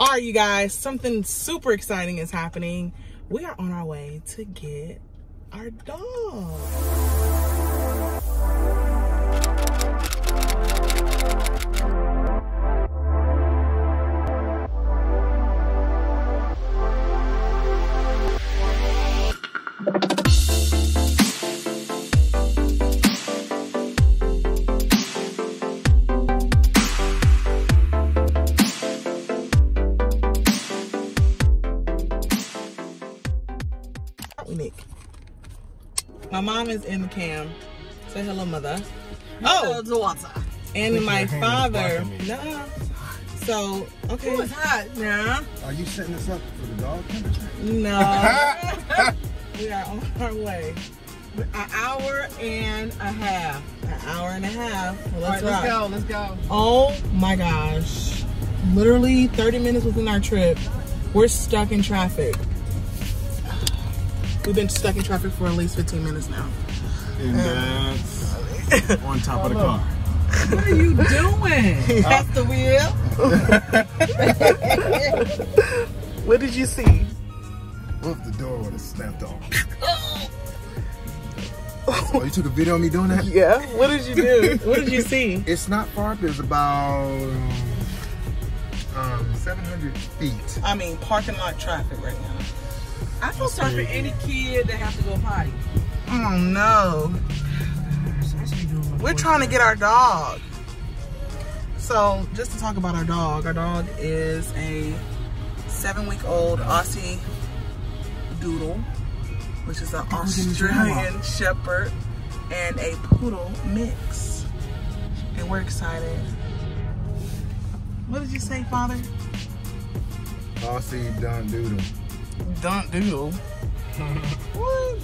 All right, you guys, something super exciting is happening. We are on our way to get our dog. My mom is in the cam. Say hello, mother. Oh, daughter. and Think my your hand is father. blocking me. No. So okay. It was hot now. Are you setting this up for the dog temperature? No. we are on our way. An hour and a half. An hour and a half. Well, let's right, let's go. Let's go. Oh my gosh. Literally 30 minutes within our trip, we're stuck in traffic. We've been stuck in traffic for at least 15 minutes now. And that's on top of the car. What are you doing? That's the wheel. What did you see? Look, the door would have snapped off. oh, you took a video of me doing that? Yeah. What did you do? what did you see? It's not far. There's about um, 700 feet. I mean, parking lot traffic right now. I feel sorry for any kid that has to go potty. Oh no. I doing We're trying to get our dog. So, just to talk about our dog, our dog is a seven week old Aussie Doodle, which is an Australian Shepherd and a Poodle mix. And we're excited. What did you say, Father? Aussie Don Doodle. Don't Doodle. what?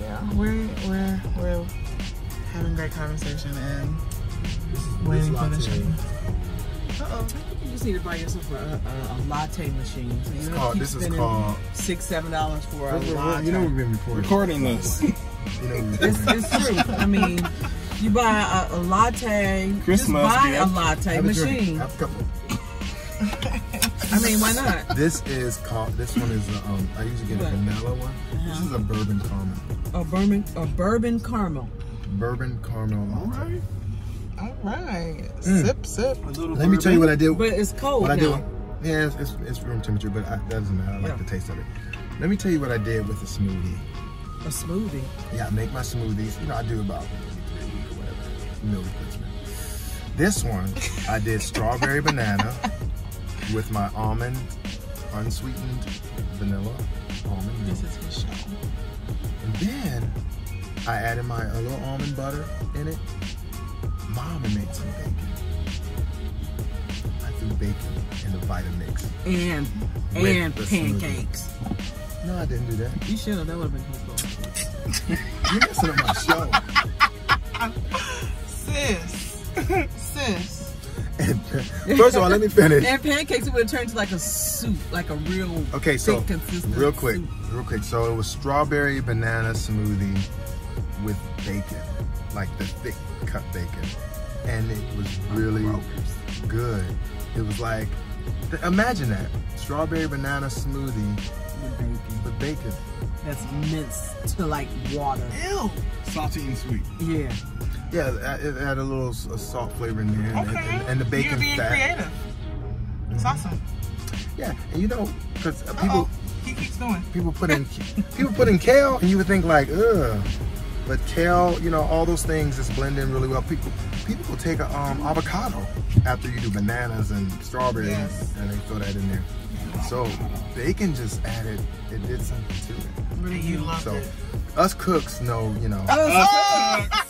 Yeah, we're we're we're having great conversation and waiting for the show. Uh oh. I think you just need to buy yourself a, a, a latte machine. So you It's called- keep this is called- six, seven dollars for a latte. You know we've been recording. recording this. You know we've been It's, it's true. I mean, you buy a, a latte. Christmas just buy gift. a latte Have a drink. machine. Have a couple. I mean, why not? This is called. This one is. uh, Um, I usually get a vanilla one. This is a bourbon caramel. A bourbon, a bourbon caramel. Bourbon caramel latte. All right, Mm. sip sip. Let me tell you what I did. But it's cold What I now. did. Yeah, it's, it's, it's room temperature, but I, that doesn't matter. I like Yeah. the taste of it. Let me tell you what I did with the smoothie. A smoothie. Yeah, I make my smoothies. You know, I do about three a week or whatever. Meal replacement. This one, I did strawberry banana with my almond, unsweetened vanilla almond milk. This is his show. And then I added my a little almond butter in it. Mama made some bacon. I threw bacon in the Vitamix. And and the smoothie. pancakes. No, I didn't do that. You should have. That would have been cool. You're messing up my show. Sis, sis. And, first of all, let me finish. And pancakes, it would have turned to like a soup, like a real Okay, so thick, real quick, soup. real quick. So it was strawberry banana smoothie with bacon, like the thick cut bacon, and it was really good. It was like, imagine that strawberry banana smoothie with bacon. with bacon. That's minced to like water. Ew. Salty and sweet. Yeah. Yeah, it had a little a salt flavor in there, and, Okay. and, and the bacon You're being fat. creative. It's awesome. Yeah, and you know, because Uh people oh, he keeps going. people put in people put in kale and you would think like ugh but kale you know all those things just blend in really well people people will take a um, avocado after you do bananas and strawberries Yes. and they throw that in there so bacon just added it did something to it Really, you loved so it. us cooks know you know Us.